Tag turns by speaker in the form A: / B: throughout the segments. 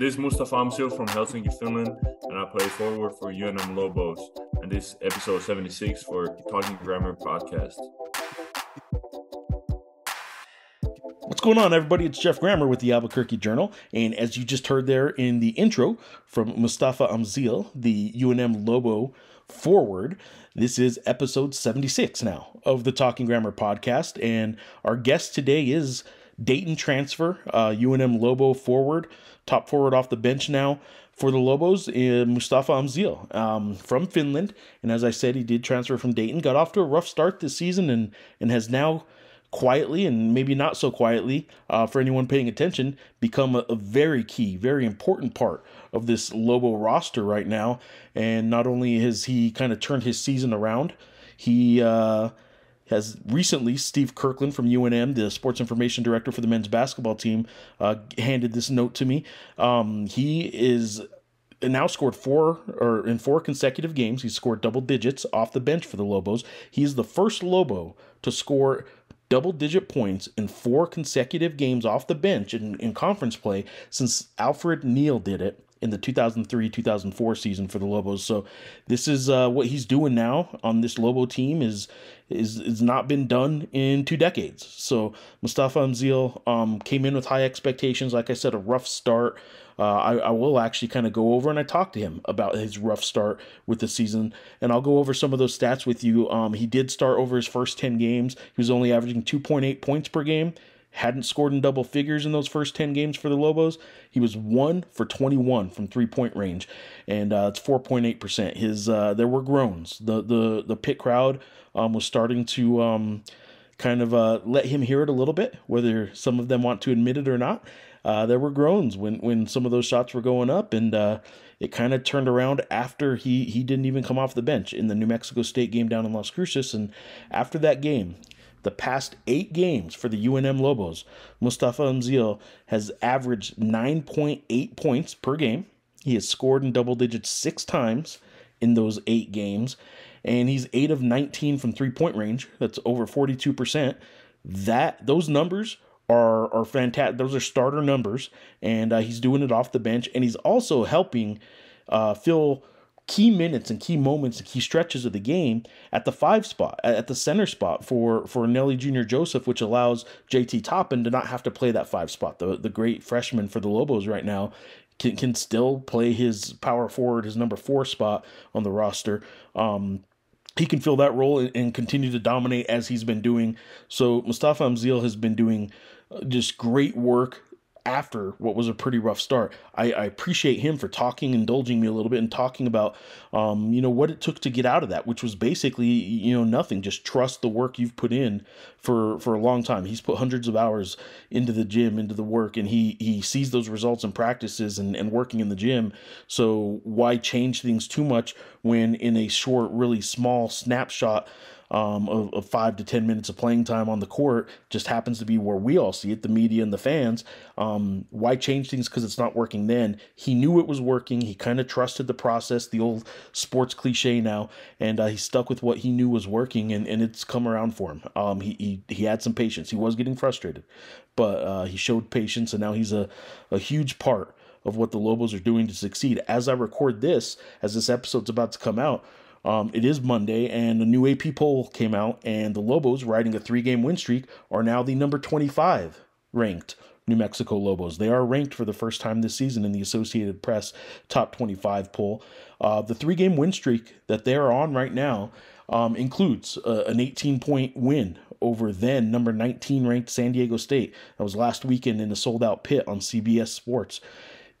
A: This is Mustapha Amzil from Helsinki, Finland, and I play forward for UNM Lobos. And this is episode 76 for Talking Grammer podcast.
B: What's going on, everybody? It's Jeff Grammer with the Albuquerque Journal. And as you just heard there in the intro from Mustapha Amzil, the UNM Lobo forward, this is episode 76 now of the Talking Grammer podcast. And our guest today is Dayton transfer, uh, UNM Lobo forward, top forward off the bench now for the Lobos, uh, Mustapha Amzil um, from Finland. And as I said, he did transfer from Dayton, got off to a rough start this season, and and has now quietly and maybe not so quietly uh, for anyone paying attention become a, a, very key very important part of this lobo roster right now and not only has he kind of turned his season around he uh, has recently Steve Kirkland from UNM, the sports information director for the men's basketball team, uh, handed this note to me. Um, he is now scored four or in four consecutive games. He's scored double digits off the bench for the Lobos. He's the first Lobo to score double digit points in four consecutive games off the bench in, in conference play since Alfred Neal did it in the 2003-2004 season for the Lobos. So this is uh, what he's doing now on this Lobo team is is is not been done in two decades. So Mustapha Amzil um, came in with high expectations. Like I said, a rough start. Uh, I, I will actually kind of go over and I talked to him about his rough start with the season, and I'll go over some of those stats with you. Um, he did start over his first 10 games. He was only averaging 2.8 points per game hadn't scored in double figures in those first 10 games for the Lobos. He was 1 for 21 from three-point range and uh, it's 4.8%. His uh, there were groans. The the the pit crowd um, was starting to um, kind of uh, let him hear it a little bit, whether some of them want to admit it or not. Uh, there were groans when when some of those shots were going up and uh, it kind of turned around after he he didn't even come off the bench in the New Mexico State game down in Las Cruces and after that game the past eight games for the UNM Lobos, Mustapha Amzil has averaged 9.8 points per game. He has scored in double digits six times in those eight games, and he's eight of 19 from three point range. That's over 42%. That those numbers are are fantastic. Those are starter numbers, and uh, he's doing it off the bench, and he's also helping uh, fill key minutes and key moments and key stretches of the game at the five spot, at the center spot for for Nelly Jr. Joseph, which allows JT Toppin to not have to play that five spot. The the great freshman for the Lobos right now can can still play his power forward, his number four spot on the roster. Um, he can fill that role and, continue to dominate as he's been doing. So Mustapha Amzil has been doing uh, just great work after what was a pretty rough start. I, I, appreciate him for talking, indulging me a little bit, and talking about, um, you know, what it took to get out of that, which was basically, you know, nothing. Just trust the work you've put in for for a long time. He's put hundreds of hours into the gym, into the work, and he he sees those results in practices and and working in the gym. So why change things too much when in a short, really small snapshot? Um, of, of, five to 10 minutes of playing time on the court just happens to be where we all see it, the media and the fans. Um, why change things because it's not working then? He knew it was working. He kind of trusted the process, the old sports cliche now, and uh, he stuck with what he knew was working, and, and it's come around for him. Um, he, he, he had some patience. He was getting frustrated, but uh, he showed patience, and now he's a, a huge part of what the Lobos are doing to succeed. As I record this, as this episode's about to come out, um, it is Monday, and a new AP poll came out, and the Lobos, riding a three game win streak, are now the number 25 ranked New Mexico Lobos. They are ranked for the first time this season in the Associated Press top 25 poll. Uh, the three game win streak that they are on right now um, includes uh, an 18 point win over then number 19 ranked San Diego State. That was last weekend in a sold out pit on CBS Sports.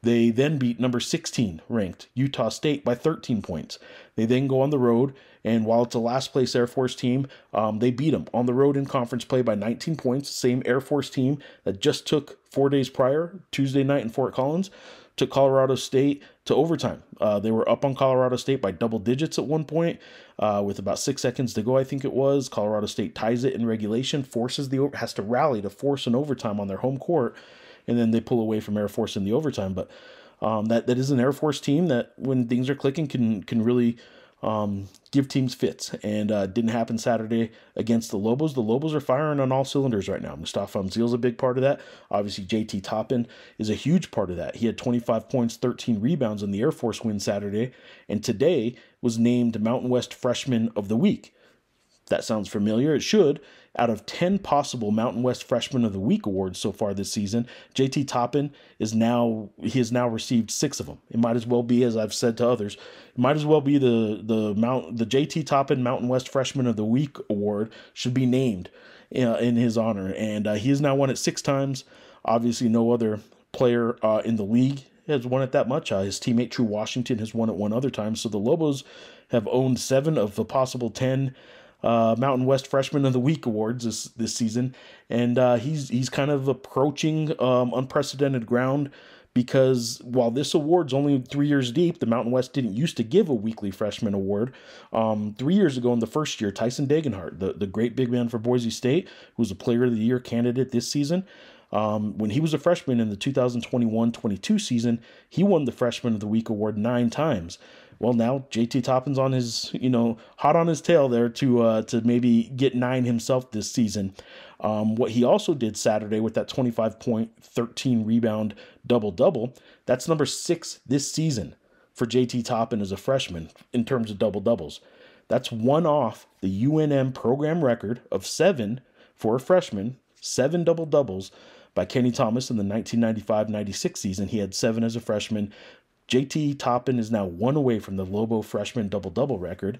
B: They then beat number 16 ranked Utah State by 13 points. They then go on the road, and while it's a last place Air Force team, um, they beat them on the road in conference play by 19 points. Same Air Force team that just took four days prior, Tuesday night in Fort Collins, to Colorado State to overtime. Uh, they were up on Colorado State by double digits at one point, uh, with about six seconds to go. I think it was Colorado State ties it in regulation, forces the has to rally to force an overtime on their home court and then they pull away from Air Force in the overtime. But um, that that is an Air Force team that when things are clicking can can really um, give teams fits, and uh, didn't happen Saturday against the Lobos. The Lobos are firing on all cylinders right now. Mustapha Amzil's a big part of that. Obviously, JT Toppin is a huge part of that. He had 25 points, 13 rebounds in the Air Force win Saturday, and today was named Mountain West Freshman of the Week. That sounds familiar. It should. Out of 10 possible Mountain West Freshman of the Week awards so far this season, JT Toppin is now he has now received six of them. It might as well be, as I've said to others, it might as well be the the Mount the JT Toppin Mountain West Freshman of the Week award should be named uh, in his honor, and uh, he has now won it six times. Obviously, no other player uh, in the league has won it that much. Uh, his teammate Tru Washington has won it one other time. So the Lobos have owned seven of the possible ten uh, Mountain West Freshman of the Week awards this this season, and uh, he's he's kind of approaching um, unprecedented ground because while this award's only three years deep, the Mountain West didn't used to give a weekly freshman award. Um, three years ago, in the first year, Tyson Degenhart, the, the great big man for Boise State, who was a Player of the Year candidate this season, um, when he was a freshman in the 2021 22 season, he won the Freshman of the Week award nine times well, now JT Toppin's on his, you know, hot on his tail there to uh, to maybe get nine himself this season. Um, what he also did Saturday with that 25 point, 13 rebound double double, that's number six this season for JT Toppin as a freshman in terms of double doubles. That's one off the UNM program record of seven for a freshman, seven double doubles by Kenny Thomas in the 1995 96 season. He had seven as a freshman. JT Toppin is now one away from the Lobo freshman double double record.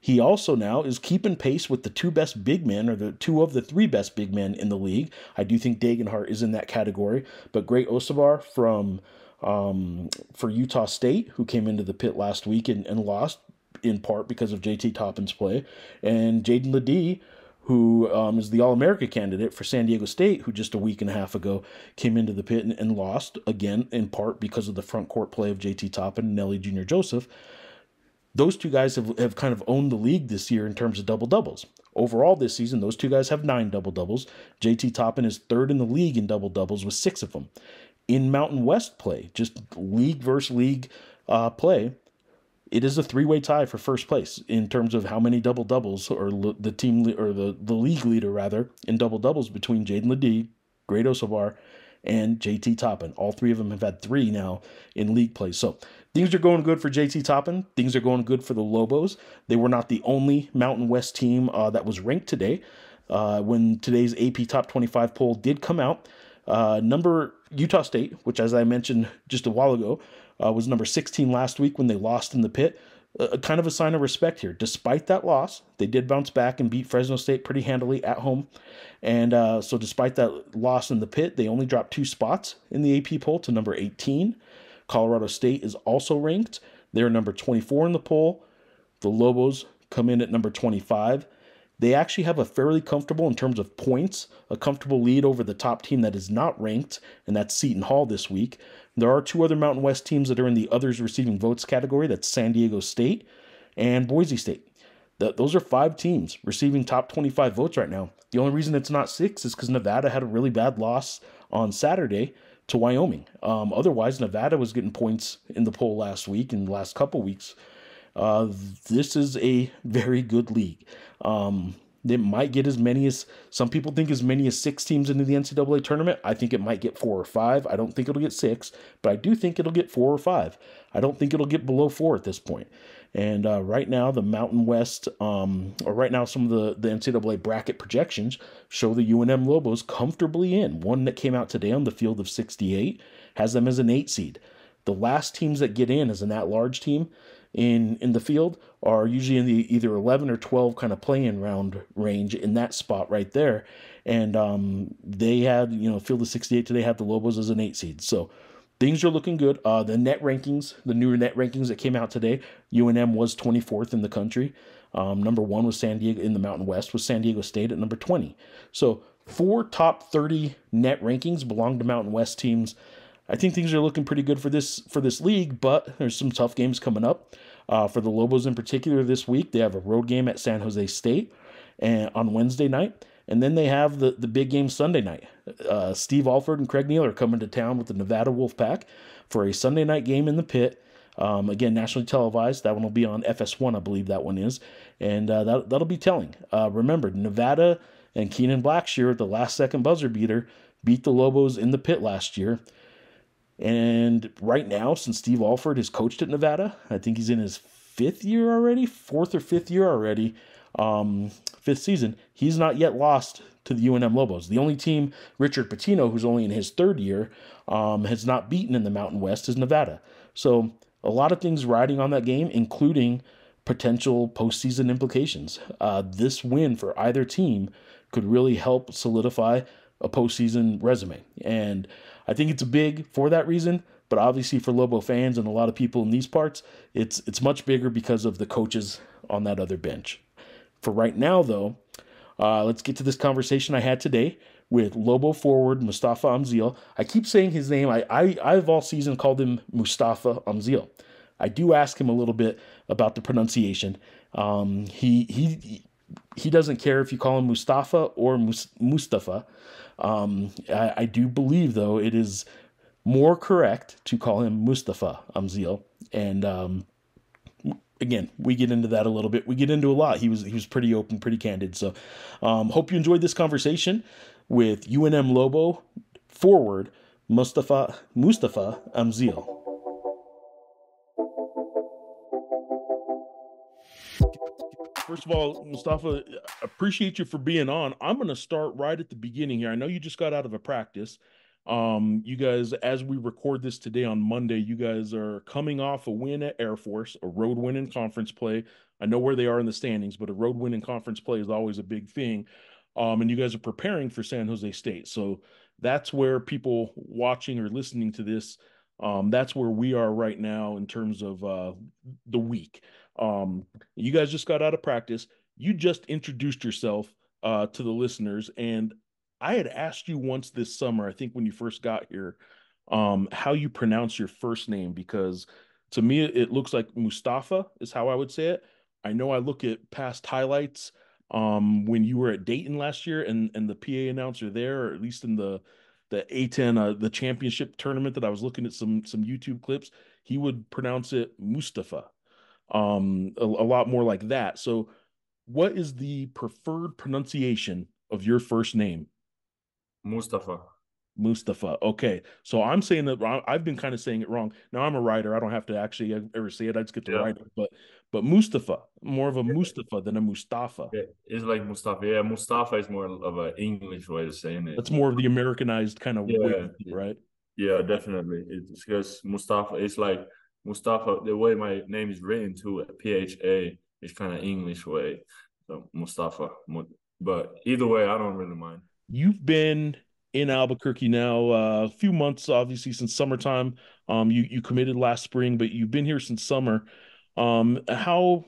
B: He also now is keeping pace with the two best big men, or the two of the three best big men in the league. I do think Degenhart is in that category, but Great Osobor from um, for Utah State, who came into the pit last week and, and lost in part because of JT Toppin's play, and Jaedon LeDee who um, is the All America candidate for San Diego State, who just a week and a half ago came into the pit and, and lost, again, in part because of the front court play of JT Toppin and Nelly Jr. Joseph. Those two guys have, have kind of owned the league this year in terms of double doubles. Overall, this season, those two guys have nine double doubles. JT Toppin is third in the league in double doubles with six of them. In Mountain West play, just league versus league uh, play, it is a three-way tie for first place in terms of how many double doubles or the team or the, the league leader rather in double doubles between Jaedon LeDee, Great Osobor, and JT Toppin. All three of them have had three now in league play. So things are going good for JT Toppin. Things are going good for the Lobos. They were not the only Mountain West team uh, that was ranked today. Uh, when today's AP Top 25 poll did come out, uh, number Utah State, which as I mentioned just a while ago, uh, was number 16 last week when they lost in the pit. A kind of a sign of respect here. Despite that loss, they did bounce back and beat Fresno State pretty handily at home. And uh, so, despite that loss in the pit, they only dropped two spots in the AP poll to number 18. Colorado State is also ranked. They're number 24 in the poll. The Lobos come in at number 25. They actually have a fairly comfortable, in terms of points, a comfortable lead over the top team that is not ranked, and that's Seton Hall this week. There are two other Mountain West teams that are in the others receiving votes category. That's San Diego State and Boise State. The, those are five teams receiving top 25 votes right now. The only reason it's not six is because Nevada had a really bad loss on Saturday to Wyoming. Um, otherwise, Nevada was getting points in the poll last week and the last couple weeks. Uh, this is a very good league. Um, it might get as many as some people think as many as six teams into the NCAA tournament. I think it might get four or five. I don't think it'll get six, but I do think it'll get four or five. I don't think it'll get below four at this point. And uh, right now, the Mountain West, um, or right now, some of the, the NCAA bracket projections show the UNM Lobos comfortably in. One that came out today on the field of 68 has them as an eight seed. The last teams that get in as an at large team in in the field are usually in the either 11 or 12 kind of playing round range in that spot right there. And um, they had you know field of 68 today had the lobos as an eight seed. So things are looking good. Uh, the net rankings the newer net rankings that came out today unm was 24th in the country. Um, number one was san diego in the mountain west was san diego state at number 20 so four top 30 net rankings belong to mountain west teams I think things are looking pretty good for this for this league, but there's some tough games coming up. Uh, for the Lobos in particular this week, they have a road game at San Jose State and on Wednesday night, and then they have the the big game Sunday night. Uh, Steve Alford and Craig Neal are coming to town with the Nevada Wolfpack for a Sunday night game in the pit. Um, again, nationally televised. That one will be on FS1, I believe that one is, and uh, that that'll be telling. Uh, remember, Nevada and Kenan Blackshear, the last second buzzer beater, beat the Lobos in the pit last year. And right now, since Steve Alford has coached at Nevada, I think he's in his fifth year already, fourth or fifth year already, um, fifth season. He's not yet lost to the UNM Lobos. The only team Richard Pitino, who's only in his third year, um, has not beaten in the Mountain West is Nevada. So a lot of things riding on that game, including potential postseason implications. Uh, this win for either team could really help solidify a postseason resume. And I think it's big for that reason. But obviously, for Lobo fans and a lot of people in these parts, it's it's much bigger because of the coaches on that other bench. For right now, though, uh, let's get to this conversation I had today with Lobo forward Mustapha Amzil. I keep saying his name. I, I I've all season called him Mustapha Amzil. I do ask him a little bit about the pronunciation. Um, he he he doesn't care if you call him Mustapha or Mustapha. Um, I, I, do believe, though, it is more correct to call him Mustapha Amzil. And um, again, we get into that a little bit. We get into a lot. He was he was pretty open, pretty candid. So, um, hope you enjoyed this conversation with UNM Lobo forward Mustapha Mustapha Amzil. First of all, Mustapha, appreciate you for being on. I'm going to start right at the beginning here. I know you just got out of a practice. Um, you guys, as we record this today on Monday, you guys are coming off a win at Air Force, a road win in conference play. I know where they are in the standings, but a road win in conference play is always a big thing. Um, and you guys are preparing for San Jose State. So that's where people watching or listening to this, um, that's where we are right now in terms of uh, the week. Um, you guys just got out of practice. You just introduced yourself uh, to the listeners, and I had asked you once this summer, I think when you first got here, um, how you pronounce your first name because to me it looks like Mustapha is how I would say it. I know I look at past highlights um, when you were at Dayton last year and and the PA announcer there, or at least in the the A10 uh, the championship tournament that I was looking at some some YouTube clips, he would pronounce it Mustapha um, a, a lot more like that. So, what is the preferred pronunciation of your first name?
A: Mustapha.
B: Mustapha. Okay. So I'm saying that I've been kind of saying it wrong. Now I'm a writer. I don't have to actually ever say it. I just get to yeah. write it. But but Mustapha, more of a Mustapha than a Mustapha.
A: Yeah, it's like Mustapha. Yeah, Mustapha is more of an English way of saying it.
B: That's more of the Americanized kind of
A: yeah,
B: way, right?
A: Yeah, definitely. It's because Mustapha It's like Mustapha, the way my name is written to uh, PHA is kind of English way. So Mustapha. But either way, I don't really mind.
B: You've been in Albuquerque now uh, a few months, obviously since summertime. Um, you you committed last spring, but you've been here since summer. Um, how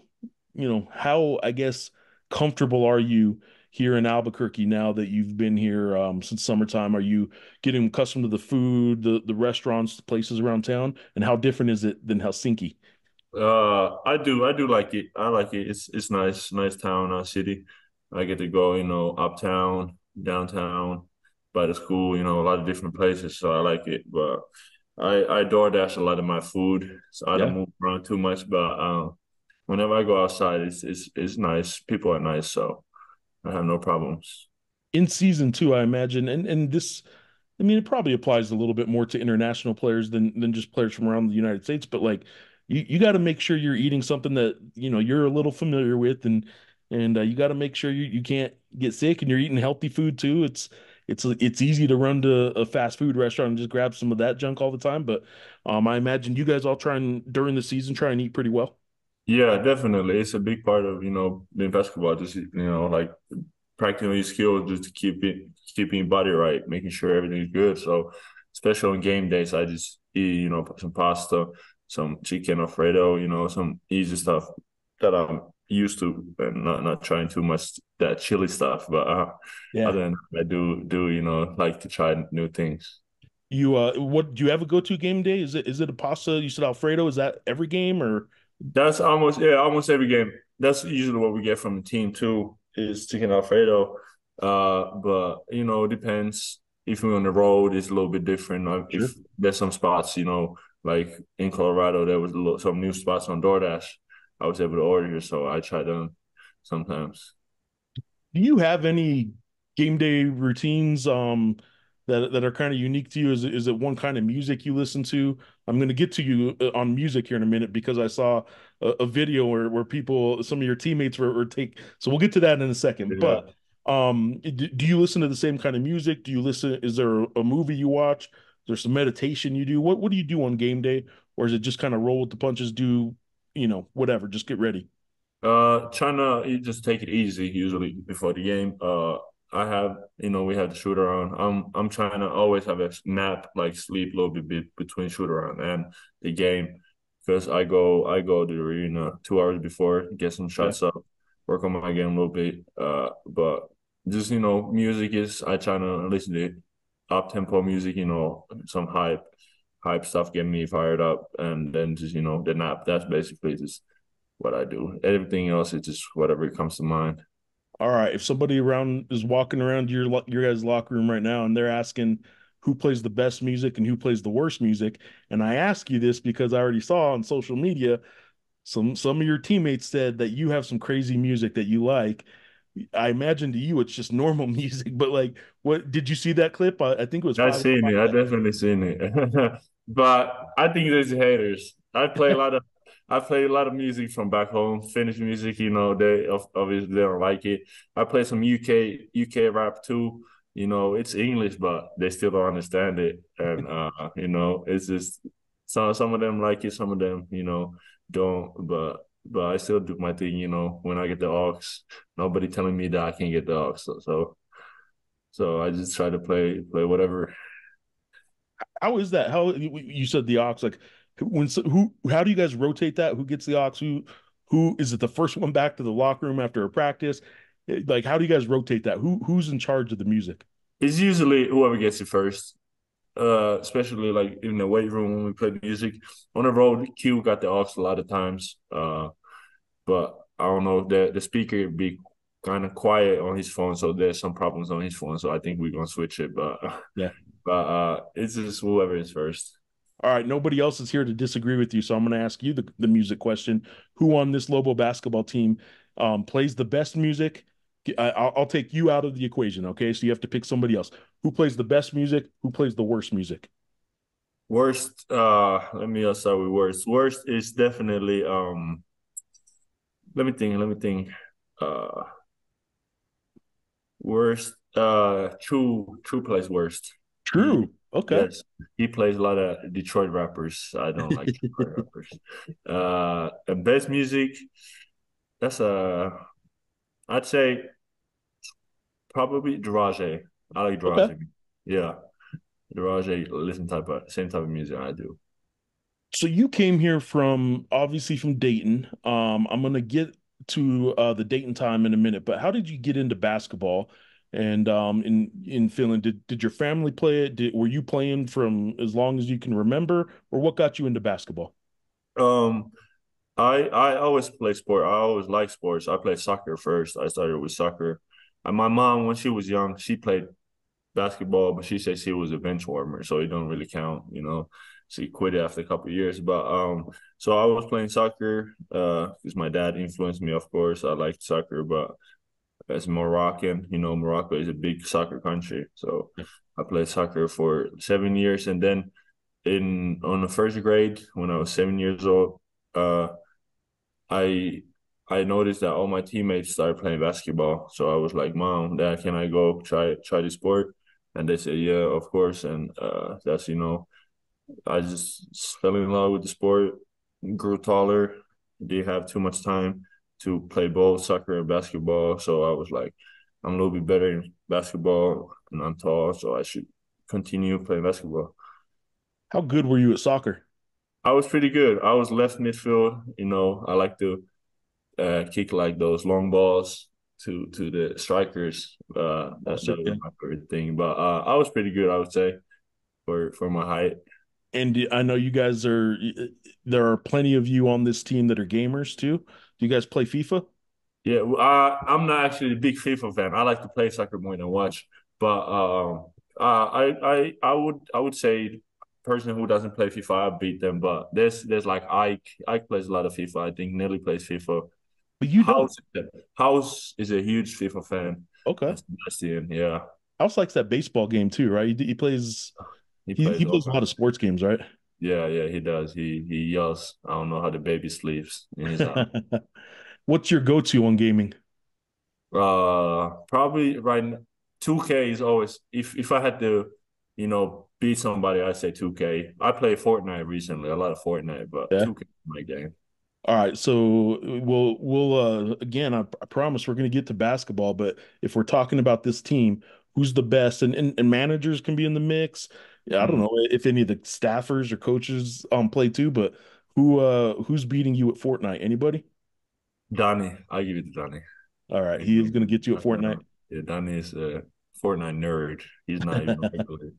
B: you know how I guess comfortable are you here in Albuquerque now that you've been here um, since summertime? Are you getting accustomed to the food, the the restaurants, the places around town, and how different is it than Helsinki?
A: Uh, I do, I do like it. I like it. It's it's nice, nice town, uh, city. I get to go, you know, uptown, downtown, by the school, you know, a lot of different places. So I like it. But I I DoorDash a lot of my food, so I yeah. don't move around too much. But uh, whenever I go outside, it's it's it's nice. People are nice, so I have no problems.
B: In season two, I imagine, and and this, I mean, it probably applies a little bit more to international players than than just players from around the United States. But like, you you got to make sure you're eating something that you know you're a little familiar with, and and uh, you got to make sure you you can't get sick, and you're eating healthy food too. It's it's it's easy to run to a fast food restaurant and just grab some of that junk all the time. But um, I imagine you guys all try and during the season try and eat pretty well.
A: Yeah, definitely. It's a big part of, you know, being basketball, just, you know, like practicing your skills just to keep it, keeping your body right, making sure everything's good. So, especially on game days, I just eat, you know, some pasta, some chicken alfredo, you know, some easy stuff that I'm used to and not, not trying too much that chili stuff. But uh, yeah. other than I do, do, you know, like to try new things.
B: You, uh, what do you have a go to game day? Is it, is it a pasta? You said Alfredo. Is that every game or?
A: That's almost yeah, almost every game. That's usually what we get from the team too. Is chicken alfredo. Uh, but you know, it depends. If we're on the road, it's a little bit different. Sure. If there's some spots, you know, like in Colorado, there was little, some new spots on DoorDash. I was able to order here, so I try them sometimes.
B: Do you have any game day routines um, that that are kind of unique to you? Is it, is it one kind of music you listen to? I'm going to get to you uh, on music here in a minute because I saw a, a video where where people, some of your teammates were, were take. So we'll get to that in a second. Yeah. But um, do, do, you listen to the same kind of music? Do you listen? Is there a, a movie you watch? There's some meditation you do. What what do you do on game day, or is it just kind of roll with the punches? Do you know whatever? Just get ready.
A: Uh, trying to just take it easy usually before the game. Uh, I have you know we have the shoot around. I'm I'm trying to always have a nap, like sleep a little bit between shoot around and the game, because I go I go to the arena two hours before, get some shots yeah. up, work on my game a little bit. Uh, but just you know, music is I try to listen to up tempo music, you know, some hype, hype stuff get me fired up, and then just you know the nap. That's basically just what I do. Everything else is just whatever comes to mind.
B: All right. If somebody around is walking around your your guys' locker room right now and they're asking who plays the best music and who plays the worst music, and I ask you this because I already saw on social media some some of your teammates said that you have some crazy music that you like. I imagine to you it's just normal music, but like, what did you see that clip? I, I think it was.
A: I seen it. I definitely seen it. but I think there's haters. I play a lot of. I play a lot of music from back home, Finnish music. You know, they obviously they don't like it. I play some UK UK rap too. You know, it's English, but they still don't understand it, and uh, you know, it's just some some of them like it, some of them, you know, don't. But but I still do my thing, you know. When I get the aux, nobody telling me that I can't get the aux. So, so, so I just try to play play whatever.
B: How is that? How you said the aux? Like when who? How do you guys rotate that? Who gets the aux? Who who is it? The first one back to the locker room after a practice? Like how do you guys rotate that? Who who's in charge of the music?
A: It's usually whoever gets it first uh, especially like in the weight room when we play music. On the road, Q got the aux a lot of times. Uh, but I don't know the the speaker be kind of quiet on his phone, so there's some problems on his phone. So I think we're gonna switch it. But
B: yeah,
A: but uh, it's just whoever is first.
B: All right, nobody else is here to disagree with you, so I'm going to ask you the, the music question. Who on this Lobo basketball team um, plays the best music I, will take you out of the equation. Okay, so you have to pick somebody else. Who plays the best music? Who plays the worst music?
A: Worst. Uh, let me start with worst. Worst is definitely. Um, let me think. Let me think. Uh, worst. Uh, Tru. Tru plays worst.
B: Tru. Okay. Yes,
A: he plays a lot of Detroit rappers. I don't like Detroit rappers. Uh, and best music. That's a. I'd say Probably Drage. I like Drage. Okay. Yeah. Drage listen type of same type of music I do.
B: So you came here from obviously from Dayton. Um, I'm gonna get to uh, the Dayton time in a minute, but how did you get into basketball? And um, in in Finland, did did your family play it? Did, were you playing from as long as you can remember, or what got you into basketball?
A: Um, I I always play sport. I always like sports. I played soccer first. I started with soccer. And my mom, when she was young, she played basketball, but she said she was a bench warmer, so it don't really count, you know. She quit after a couple years. But um, so I was playing soccer, uh, because my dad influenced me, of course. I liked soccer, but as Moroccan, you know, Morocco is a big soccer country. So I played soccer for seven years and then in on the first grade when I was seven years old, uh I I noticed that all my teammates started playing basketball. So I was like, "Mom, Dad, can I go try try the sport?" And they said, "Yeah, of course." And uh, that's you know, I just fell in love with the sport, grew taller, didn't have too much time to play both soccer and basketball. So I was like, I'm a little bit better in basketball, and I'm tall, so I should continue playing basketball.
B: How good were you at soccer?
A: I was pretty good. I was left midfield. You know, I like to uh, kick like those long balls to to the strikers. Uh, that's that my favorite thing. But uh, I was pretty good, I would say, for for my height.
B: And I know you guys are. There are plenty of you on this team that are gamers too. Do you guys play FIFA?
A: Yeah, uh, I'm not actually a big FIFA fan. I like to play soccer more than watch. But um, uh, I I I would I would say person who doesn't play FIFA, I beat them. But there's there's like Ike. Ike plays a lot of FIFA. I think Nelly plays FIFA.
B: But you
A: House,
B: don't.
A: House is a huge FIFA fan.
B: Okay.
A: Sebastian, yeah.
B: House likes that baseball game too, right? He, he plays. He plays, he, he plays a lot of sports games, right?
A: Yeah, yeah, he does. He he yells. I don't know how the baby sleeps in his
B: What's your go-to on gaming?
A: Uh, probably right. Two K is always if if I had to, you know, beat somebody, I'd say two K. I play Fortnite recently, a lot of Fortnite, but two yeah. K my game.
B: All right, so we'll we'll uh again, I, I promise we're going to get to basketball, but if we're talking about this team, who's the best, and and, and managers can be in the mix. Yeah, I don't know if any of the staffers or coaches um play too, but who uh who's beating you at Fortnite? Anybody?
A: Donnie, I give it to Donnie.
B: All right, he is going to get you at Fortnite.
A: Yeah, Donnie is a Fortnite nerd. He's not even.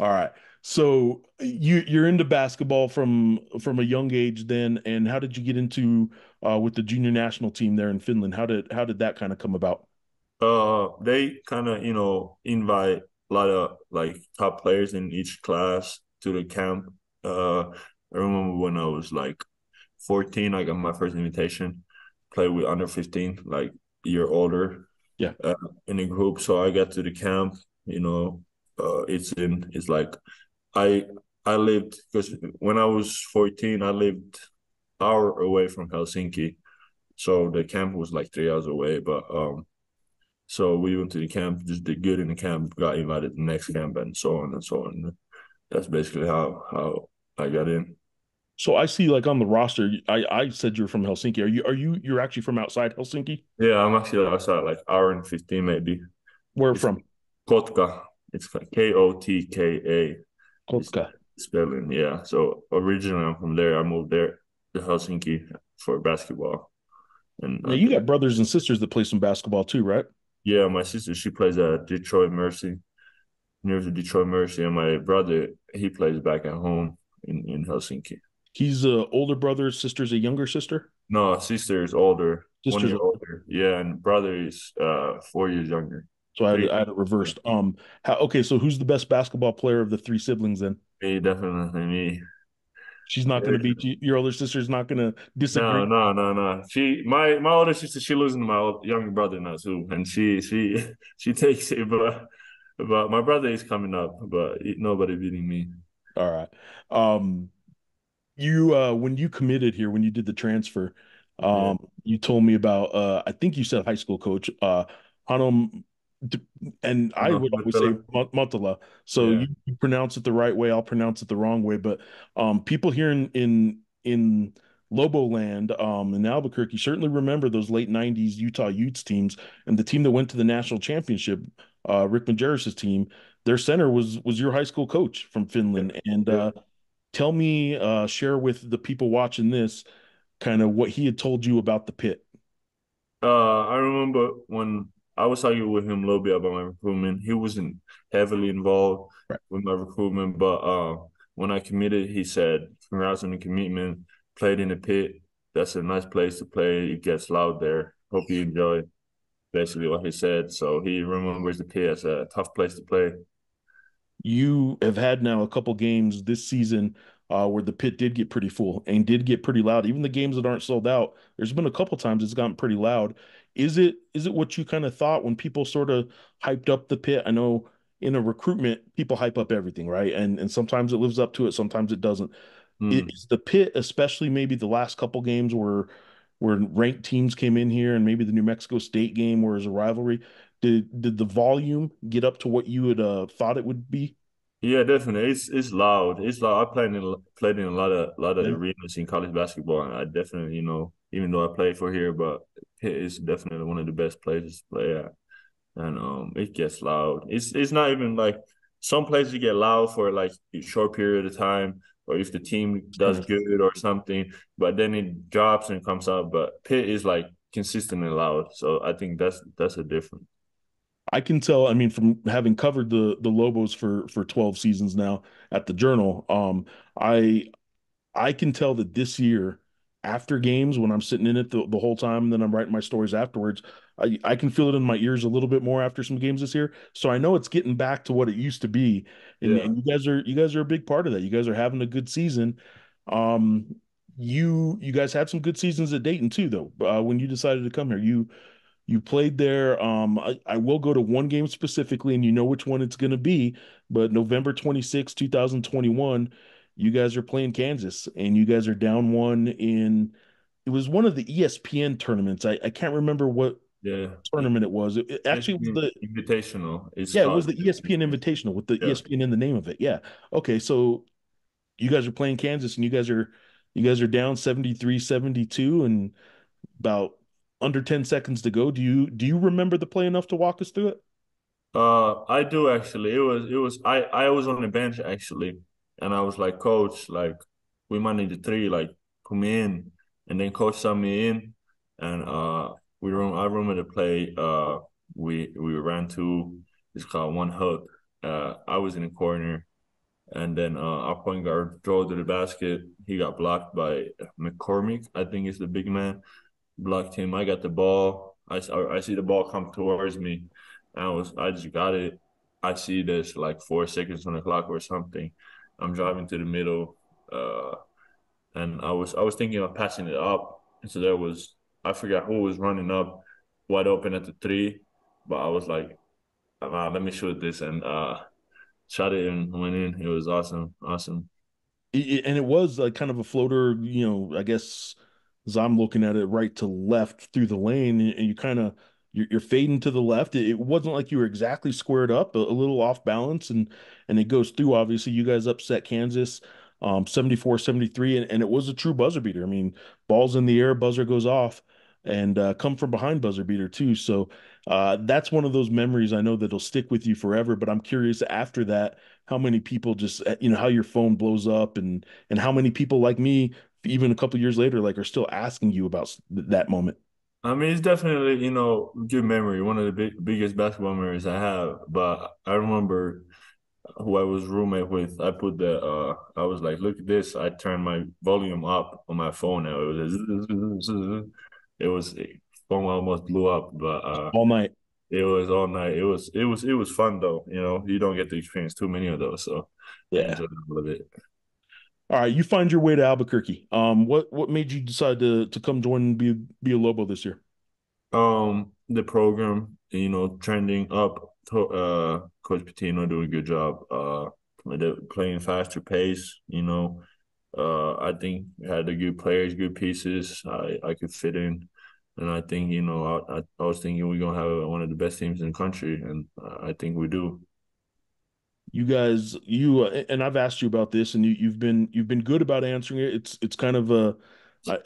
B: All right. So you you're into basketball from from a young age then, and how did you get into uh, with the junior national team there in Finland? How did how did that kind of come about?
A: Uh, they kind of you know invite a lot of like top players in each class to the camp. Uh, I remember when I was like 14, I got my first invitation, play with under 15, like year older.
B: Yeah.
A: Uh, in a group, so I got to the camp. You know, uh, it's in. It's like I I lived because when I was 14, I lived hour away from Helsinki, so the camp was like three hours away. But um, so we went to the camp, just did good in the camp, got invited to the next camp, and so on and so on. That's basically how how I got in.
B: So I see, like on the roster, I I said you're from Helsinki. Are you are you you're actually from outside Helsinki?
A: Yeah, I'm actually outside, like hour and fifteen maybe.
B: Where it's from?
A: Kotka. It's K O T K A.
B: Kotka.
A: Spelling, yeah. So originally I'm from there. I moved there to Helsinki for basketball.
B: And now you got brothers and sisters that play some basketball too, right?
A: Yeah, my sister she plays at Detroit Mercy, near the Detroit Mercy, and my brother he plays back at home in in Helsinki.
B: He's a older brother. Sister's a younger sister.
A: No, sister is older. Sister's one year older. Yeah, and brother is uh four years younger.
B: So I had, I had, it reversed. Um, how, okay, so who's the best basketball player of the three siblings then?
A: Me, definitely me.
B: She's not going to beat you. Your older sister's not going to disagree.
A: No, no, no, no. She, my, my older sister, she lives to my younger brother now too, and she, she, she takes it. But, but my brother is coming up, but nobody beating me.
B: All right. Um, you, uh, when you committed here, when you did the transfer, um, yeah. you told me about, uh, I think you said high school coach, uh, Hanno and I would always say Möttölä. So yeah. you, pronounce it the right way. I'll pronounce it the wrong way. But um, people here in in in Lobo Land um, in Albuquerque certainly remember those late '90s Utah Utes teams and the team that went to the national championship. Uh, Rick Majerus's team. Their center was was your high school coach from Finland. And uh, tell me, uh, share with the people watching this, kind of what he had told you about the pit.
A: Uh, I remember when I was talking with him a little bit about my recruitment. He wasn't heavily involved right. with my recruitment, but uh, when I committed, he said, "Congrats on the commitment. Played in the pit. That's a nice place to play. It gets loud there. Hope you enjoy." Basically, what he said. So he remembers the pit as a tough place to play.
B: You have had now a couple games this season uh, where the pit did get pretty full and did get pretty loud. Even the games that aren't sold out, there's been a couple times it's gotten pretty loud. Is it is it what you kind of thought when people sort of hyped up the pit? I know in a recruitment, people hype up everything, right? And and sometimes it lives up to it, sometimes it doesn't. Mm. Is the pit, especially maybe the last couple games where where ranked teams came in here and maybe the New Mexico State game where it's a rivalry, did did the volume get up to what you had uh, thought it would be?
A: Yeah, definitely. It's it's loud. It's loud. I played in played in a lot of lot of yeah. arenas in college basketball, and I definitely, you know, even though I played for here, but pit is definitely one of the best places to play at. And um, it gets loud. It's it's not even like some places you get loud for like a short period of time, or if the team does good or something, but then it drops and comes up. But pit is like consistently loud, so I think that's that's a difference.
B: I can tell. I mean, from having covered the the Lobos for for twelve seasons now at the Journal, um, I I can tell that this year after games when I'm sitting in it the, the whole time and then I'm writing my stories afterwards, I, I can feel it in my ears a little bit more after some games this year. So I know it's getting back to what it used to be. And,
A: Yeah.
B: and you guys are you guys are a big part of that. You guys are having a good season. Um, you you guys had some good seasons at Dayton too, though. Uh, when you decided to come here, you you played there. Um, I, I will go to one game specifically, and you know which one it's going to be. But November 26, 2021, you guys are playing Kansas, and you guys are down one in. It was one of the ESPN tournaments. I, I can't remember what
A: Yeah.
B: tournament it was. It, it actually was the
A: Invitational. It's
B: yeah, it was the ESPN Invitational with the
A: Yeah.
B: ESPN in the name of it. Yeah. Okay, so you guys are playing Kansas and you guys are you guys are down 73-72 and about under 10 seconds to go. Do you do you remember the play enough to walk us through it?
A: Uh, I do actually. It was it was I I was on the bench actually, and I was like, Coach, like we might need a three, like put me in, and then Coach sent me in, and uh we run I remember the play. Uh, we we ran to it's called one hook. Uh, I was in the corner, and then uh our point guard drove to the basket. He got blocked by McCormack. I think it's the big man. Blocked him. I got the ball. I, I see the ball come towards me. I was I just got it. I see there's like four seconds on the clock or something. I'm driving to the middle, uh, and I was I was thinking of passing it up. And so there was I forgot who was running up wide open at the three, but I was like, ah, let me shoot this and uh, shot it and went in. It was awesome, awesome.
B: It- and it was like kind of a floater, you know, I guess as I'm looking at it right to left through the lane and you kind of you're, you're fading to the left. It, wasn't like you were exactly squared up, a, a little off balance and and it goes through obviously you guys upset Kansas um 74-73 and, and it was a true buzzer beater. I mean, balls in the air, buzzer goes off and uh, come from behind buzzer beater too. So uh, that's one of those memories I know that'll stick with you forever. But I'm curious after that, how many people just uh, you know how your phone blows up and and how many people like me even a couple years later like are still asking you about that moment.
A: I mean, it's definitely, you know, good memory. One of the big, biggest basketball memories I have. But I remember who I was roommate with. I put the, uh, I was like, look at this. I turned my volume up on my phone. And it was, it was, phone almost blew up. But uh,
B: all night.
A: it was all night. It was, it was, it was fun though. You know, you don't get to experience too many of those, so
B: Yeah.
A: enjoyed all of it.
B: All right, you find your way to Albuquerque. Um, what what made you decide to to come join be be a Lobo this year?
A: Um, the program, you know, trending up. To, uh, Coach Pitino doing a good job. Uh, playing faster pace. You know, uh, I think had the good players, good pieces. I I could fit in, and I think you know, I I, I was thinking we're gonna have one of the best teams in the country, and I think we do.
B: You guys, you uh, and I've asked you about this, and you you've been you've been good about answering it. It's it's kind of a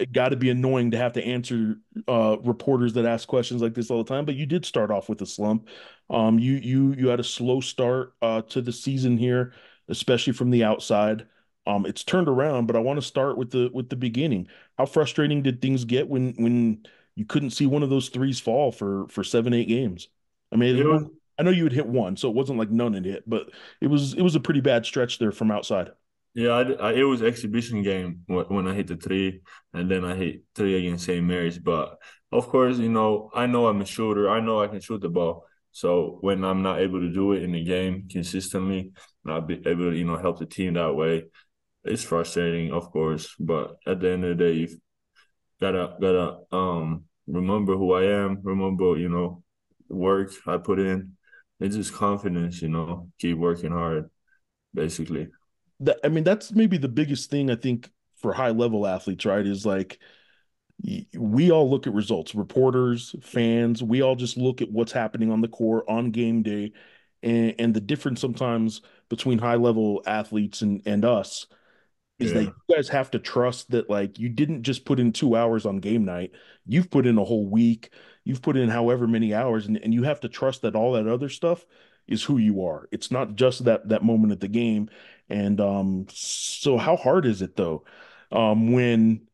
B: it got to be annoying to have to answer uh, reporters that ask questions like this all the time. But you did start off with a slump. Um, you you you had a slow start uh, to the season here, especially from the outside. Um, it's turned around, but I want to start with the with the beginning. How frustrating did things get when when you couldn't see one of those threes fall for for seven eight games? I mean, I know you had hit one, so it wasn't like none had hit, but it was it was a pretty bad stretch there from outside.
A: Yeah, I, I- it was exhibition game wh- when I hit the three, and then I hit three against St. Mary's. But of course, you know, I know I'm a shooter. I know I can shoot the ball. So when I'm not able to do it in the game consistently, not be able to, you know, help the team that way, it's frustrating, of course. But at the end of the day, you gotta gotta um remember who I am. Remember, you know, work I put in. It's just confidence, you know, keep working hard, basically.
B: That I mean, that's maybe the biggest thing I think for high level athletes, right? Is like we all look at results, reporters, fans, we all just look at what's happening on the court on game day, and and the difference sometimes between high level athletes and and us is that you guys have to trust that like you didn't just put in two hours on game night. You've put in a whole week. You've put in however many hours, and, and you have to trust that all that other stuff is who you are. It's not just that that moment at the game. And um, so how hard is it though? Um, when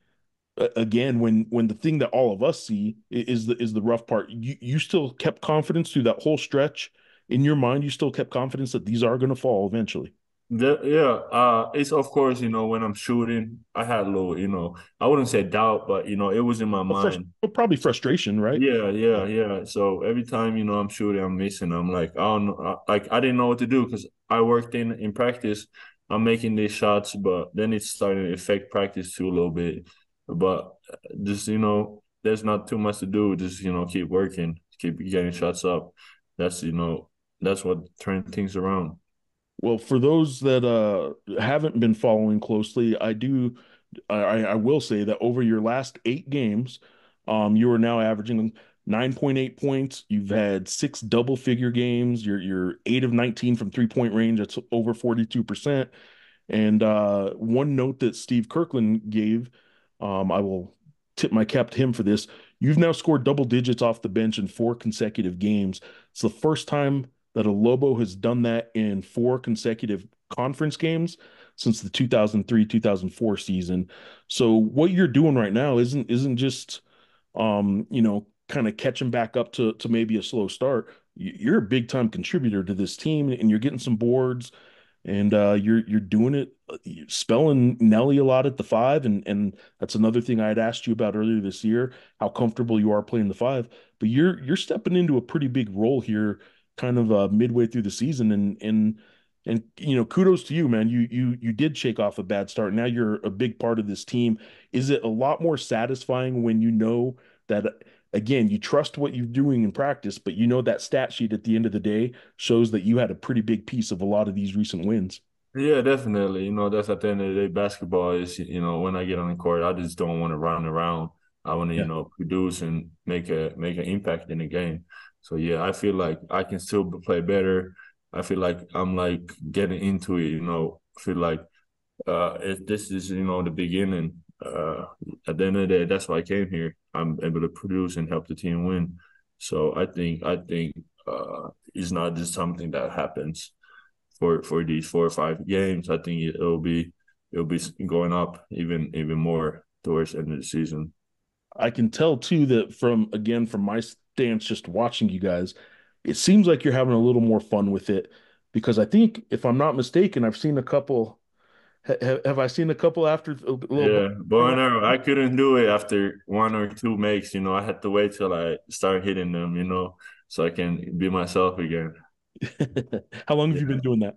B: again, when when the thing that all of us see is the is the rough part, you you still kept confidence through that whole stretch in your mind. You still kept confidence that these are going to fall eventually.
A: The, yeah, uh, it's of course, you know, when I'm shooting, I had a little, you know, I wouldn't say doubt, but you know, it was in my
B: Well, frust-
A: mind.
B: well, probably frustration, right?
A: Yeah, yeah, yeah. So every time, you know, I'm shooting, I'm missing. I'm like, I don't know, I- like I didn't know what to do because I worked in in practice. I'm making these shots, but then it's starting to affect practice too a little bit. But uh, just, you know, there's not too much to do. Just, you know, keep working, keep getting shots up. That's, you know, that's what turns things around.
B: Well, for those that uh haven't been following closely, I do I, I will say that over your last eight games, um, you are now averaging 9.8 points. You've had six double figure games. You're you're eight of 19 from three point range. That's over 42%. And uh, one note that Steve Kirkland gave, um, I will tip my cap to him for this. You've now scored double digits off the bench in four consecutive games. It's the first time that a Lobo has done that in four consecutive conference games since the 2003-2004 season. So what you're doing right now isn't isn't just um, you know, kind of catching back up to to maybe a slow start. You're a big time contributor to this team, and you're getting some boards, and uh, you're you're doing it, uh, spelling Nelly a lot at the five, and and that's another thing I had asked you about earlier this year, how comfortable you are playing the five. But you're you're stepping into a pretty big role here, kind of uh, midway through the season, and and and you know, kudos to you, man. You you you did shake off a bad start. Now you're a big part of this team. Is it a lot more satisfying when you know that again, you trust what you're doing in practice, but you know that stat sheet at the end of the day shows that you had a pretty big piece of a lot of these recent wins.
A: Yeah, definitely. You know, that's at the end of the day, basketball is, you know, when I get on the court, I just don't want to run around. I want to, you know, produce and make a make an impact in the game. So yeah, I feel like I can still play better. I feel like I'm like getting into it, you know. I feel like uh if this is, you know, the beginning, uh at the end of the day, that's why I came here. I'm able to produce and help the team win. So I think I think uh it's not just something that happens for for these four or five games. I think it'll be it'll be going up even even more towards end of the season.
B: I can tell too that from again from my stance just watching you guys, it seems like you're having a little more fun with it because I think if I'm not mistaken, I've seen a couple ha have I seen a couple after a bit
A: Yeah, but no, I couldn't do it after one or two makes. You know, I had to wait till I start hitting them. You know, so I can be myself again.
B: How long have you been doing that?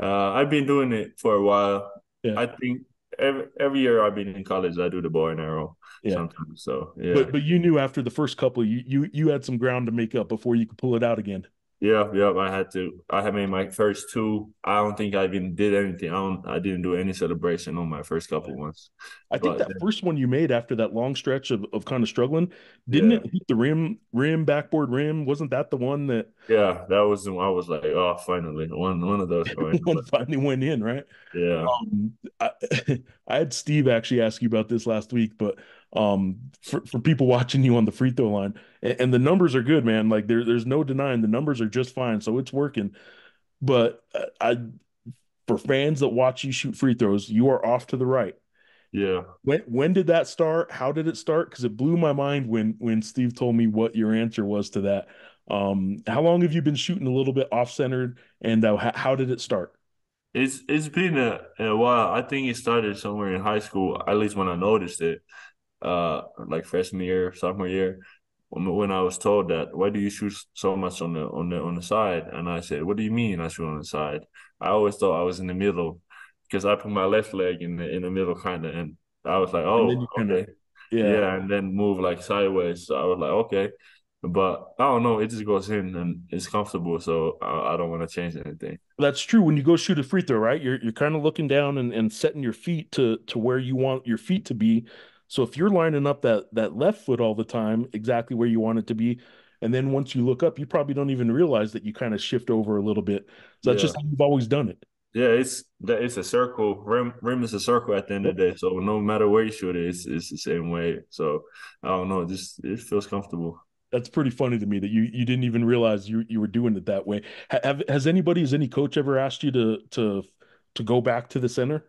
A: uh, I've been doing it for a while.
B: Yeah.
A: I think every every year I've been in college, I do the bow and arrow
B: Yeah.
A: sometimes. So yeah,
B: But but you knew after the first couple you you you had some ground to make up before you could pull it out again.
A: Yeah, yeah, I had to. I had made my first two. I don't think I even did anything. I don't. I didn't do any celebration on my first couple ones.
B: I think
A: But
B: that first one you made after that long stretch of, of kind of struggling, didn't
A: yeah,
B: it hit the rim, rim, backboard rim? Wasn't that the one that
A: yeah, that was. the one I was like, oh, finally, one one of those
B: one finally went in, right?
A: yeah,
B: Um, I, I had Steve actually ask you about this last week, but um, for, for people watching you on the free throw line, and, and the numbers are good, man. Like there, there's no denying the numbers are just fine, so it's working. But uh, I, for fans that watch you shoot free throws, you are off to the right.
A: yeah.
B: When when did that start? How did it start? Because it blew my mind when when Steve told me what your answer was to that. Um, how long have you been shooting a little bit off centered, and uh, how, how did it start?
A: It's it's been a, a while. I think it started somewhere in high school. At least when I noticed it, uh, like freshman year, sophomore year, when when I was told that, why do you shoot so much on the on the on the side? And I said, what do you mean I shoot on the side? I always thought I was in the middle because I put my left leg in the in the middle kind of, and I was like, oh,
B: you kind of
A: okay,
B: yeah.
A: yeah, and then move like sideways. So I was like, okay, but I don't know, it just goes in and it's comfortable, so I, I don't want to change anything.
B: That's true. When you go shoot a free throw, right? You're you're kind of looking down and, and setting your feet to to where you want your feet to be. So if you're lining up that that left foot all the time, exactly where you want it to be, and then once you look up, you probably don't even realize that you kind of shift over a little bit. So that's
A: Yeah.
B: just how you've always done it.
A: Yeah, it's that it's a circle. Rim rim is a circle at the end of the day. So no matter where you shoot it, it's it's the same way. So I don't know, just it feels comfortable.
B: That's pretty funny to me that you you didn't even realize you you were doing it that way. Have, has anybody, has any coach ever asked you to to to go back to the center?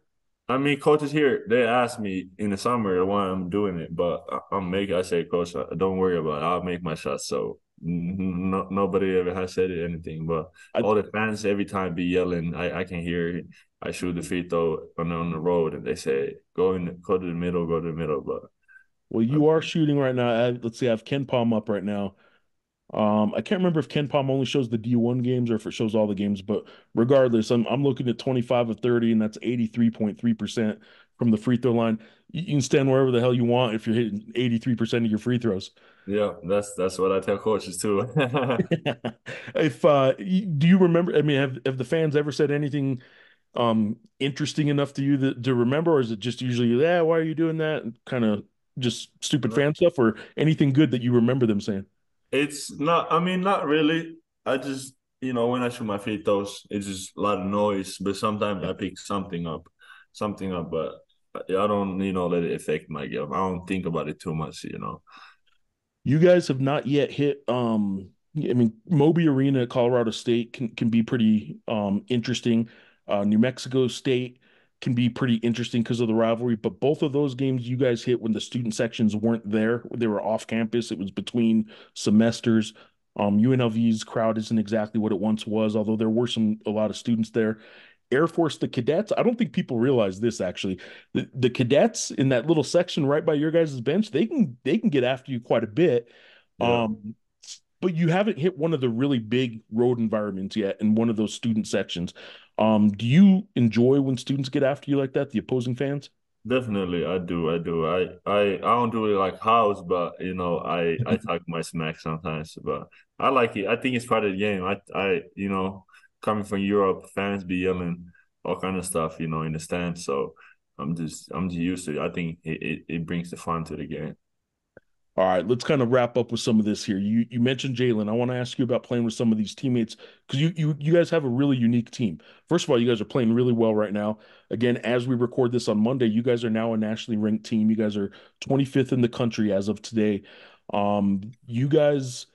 A: I mean, coaches here, they ask me in the summer why I'm doing it, but I- I'm making. I say, coach, uh, don't worry about it. I'll make my shots. So no, nobody ever has said anything, but
B: I,
A: all the fans every time be yelling. I, I can hear I shoot the free throw on on the road, and they say go in, go to the middle, go to the middle. But
B: well, you are shooting right now. I, let's see, I have KenPom up right now. Um, I can't remember if KenPom only shows the D1 games or if it shows all the games, but regardless, I'm I'm looking at 25 of 30, and that's 83.3% from the free throw line. You, you can stand wherever the hell you want if you're hitting 83% of your free throws.
A: Yeah, that's that's what I tell coaches too.
B: if uh do you remember I mean have have the fans ever said anything um interesting enough to you that, to remember or is it just usually yeah why are you doing that kind of just stupid fan stuff or anything good that you remember them saying?
A: It's not I mean not really. I just you know when I shoot my free throws it's just a lot of noise but sometimes I pick something up something up but I don't you know let it affect my game. I don't think about it too much you know.
B: You guys have not yet hit. Um, I mean, Moby Arena Colorado State can can be pretty um interesting. Uh, New Mexico State can be pretty interesting because of the rivalry. But both of those games you guys hit when the student sections weren't there, they were off campus. It was between semesters. Um, UNLV's crowd isn't exactly what it once was, although there were some a lot of students there. Air Force, the cadets. I don't think people realize this actually. The, the cadets in that little section right by your guys' bench, they can they can get after you quite a bit. Yeah. Um, but you haven't hit one of the really big road environments yet in one of those student sections. Um, do you enjoy when students get after you like that, the opposing fans?
A: Definitely, I do. I do. I I I don't do it like house, but you know, I I talk my smack sometimes. But I like it. I think it's part of the game. I I you know coming from Europe, fans be yelling all kind of stuff, you know, in the stands. So I'm just I'm just used to it. I think it, it, it brings the fun to the game.
B: All right, let's kind of wrap up with some of this here. You you mentioned Jaelen. I want to ask you about playing with some of these teammates because you you you guys have a really unique team. First of all, you guys are playing really well right now. Again, as we record this on Monday, you guys are now a nationally ranked team. You guys are 25th in the country as of today. Um, you guys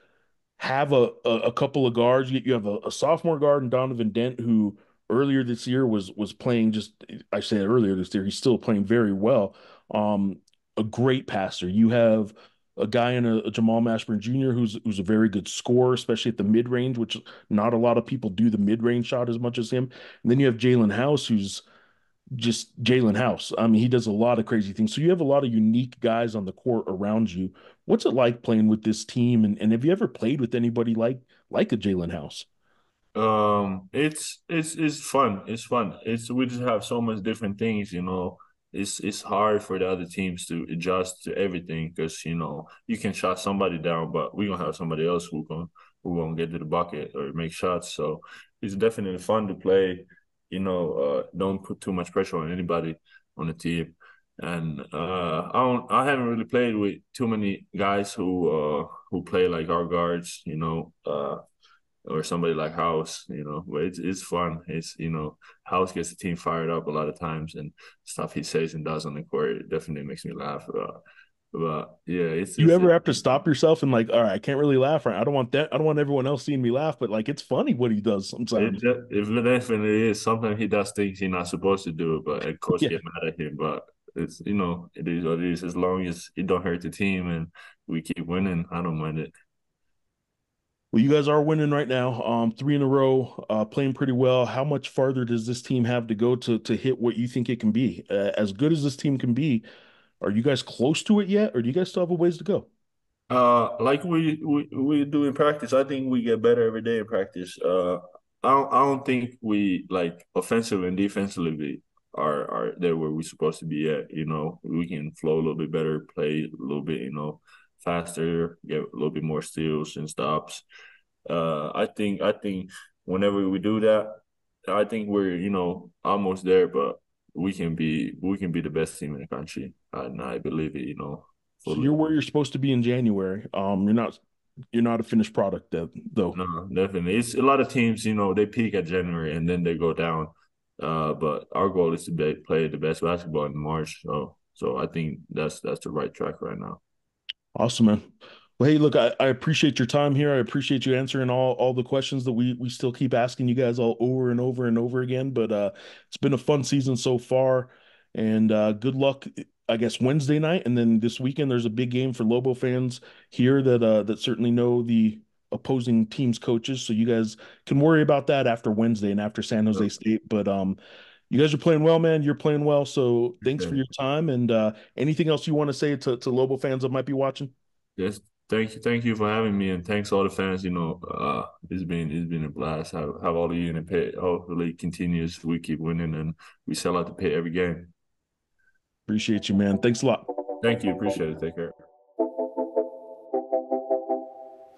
B: have a, a, a couple of guards. You, you have a, a, sophomore guard and Donovan Dent, who earlier this year was was playing just I said earlier this year, he's still playing very well. Um, a great passer. You have a guy in a, a, Jamal Mashburn Jr. who's who's a very good scorer, especially at the mid range, which not a lot of people do the mid range shot as much as him. And then you have Jaelen House, who's just Jaelen House. I mean, he does a lot of crazy things. So you have a lot of unique guys on the court around you. What's it like playing with this team? And, and have you ever played with anybody like like a Jaelen House?
A: Um, it's it's it's fun. It's fun. It's we just have so much different things, you know. It's it's hard for the other teams to adjust to everything because you know you can shut somebody down, but we gonna have somebody else who gonna who gonna get to the bucket or make shots. So it's definitely fun to play you know, uh, don't put too much pressure on anybody on the team. And uh, I don't, I haven't really played with too many guys who uh, who play like our guards, you know, uh, or somebody like House, you know. But it's it's fun. It's you know, House gets the team fired up a lot of times, and stuff he says and does on the court it definitely makes me laugh. Uh, but yeah, it's.
B: You
A: it's,
B: ever have to stop yourself and like, all right, I can't really laugh right. I don't want that. I don't want everyone else seeing me laugh, but like, it's funny what he does sometimes.
A: It, it definitely is. Sometimes he does things he's not supposed to do, but of course yeah. get mad at him. But it's you know, it is what it is. As long as it don't hurt the team and we keep winning, I don't mind it.
B: Well, you guys are winning right now. Um, three in a row, uh, playing pretty well. How much farther does this team have to go to to hit what you think it can be? Uh, as good as this team can be, are you guys close to it yet, or do you guys still have a ways to go?
A: Uh, like we we we do in practice, I think we get better every day in practice. Uh, I don't I don't think we like offensive and defensively are are there where we're supposed to be at. You know, we can flow a little bit better, play a little bit, you know, faster, get a little bit more steals and stops. Uh, I think I think whenever we do that, I think we're you know almost there, but we can be we can be the best team in the country, and I believe it. You know,
B: fully. so you're where you're supposed to be in January. Um, you're not you're not a finished product though.
A: No, definitely. It's a lot of teams. You know, they peak at January and then they go down. Uh, but our goal is to be, play the best basketball in March. So, so I think that's that's the right track right now.
B: Awesome, man. Well, hey, look, I, I, appreciate your time here. I appreciate you answering all, all the questions that we we still keep asking you guys all over and over and over again. But uh, it's been a fun season so far, and uh, good luck. I guess Wednesday night, and then this weekend there's a big game for Lobo fans here that uh, that certainly know the opposing teams coaches, so you guys can worry about that after Wednesday and after San Jose State. But um, you guys are playing well, man. You're playing well. So thanks for your time. And uh, anything else you want to say to, to Lobo fans that might be watching?
A: Yes, thank you, thank you for having me, and thanks all the fans. You know, uh, it's been it's been a blast. Have have all of you in the pit. Hopefully, it continues. We keep winning, and we sell out the pit every game.
B: Appreciate you, man. Thanks a lot.
A: Thank you. Appreciate it. Take care.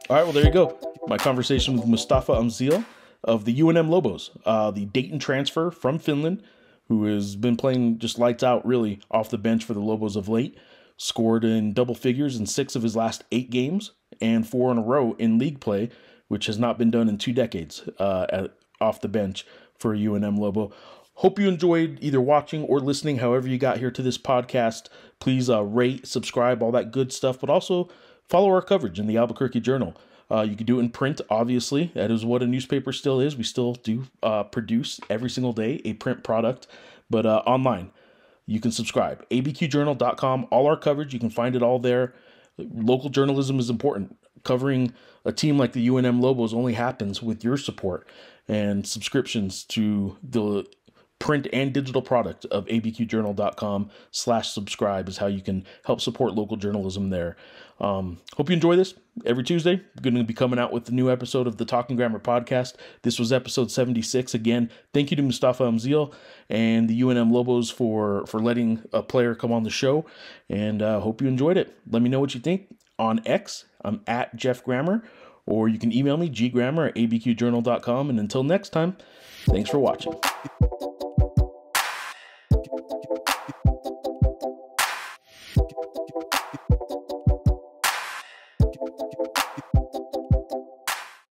B: All right, well, there you go. My conversation with Mustapha Amzil of the UNM Lobos, uh, the Dayton transfer from Finland, who has been playing just lights out, really, off the bench for the Lobos of late. Scored in double figures in six of his last eight games and four in a row in league play, which has not been done in two decades uh, at, off the bench for UNM Lobo. Hope you enjoyed either watching or listening, however you got here to this podcast. Please uh, rate, subscribe, all that good stuff, but also follow our coverage in the Albuquerque Journal. Uh, you can do it in print, obviously. That is what a newspaper still is. We still do uh, produce every single day a print product, but uh, online. You can subscribe. abqjournal.com, all our coverage. You can find it all there. Local journalism is important. Covering a team like the UNM Lobos only happens with your support and subscriptions to the print and digital product of abqjournal.com slash subscribe is how you can help support local journalism there. Um, hope you enjoy this. Every Tuesday, we're going to be coming out with a new episode of the Talking Grammer podcast. This was episode 76. Again, thank you to Mustapha Amzil and the UNM Lobos for, for letting a player come on the show. And uh, hope you enjoyed it. Let me know what you think on X. I'm at Geoff Grammer, or you can email me, ggrammer at abqjournal.com. And until next time, thanks for watching.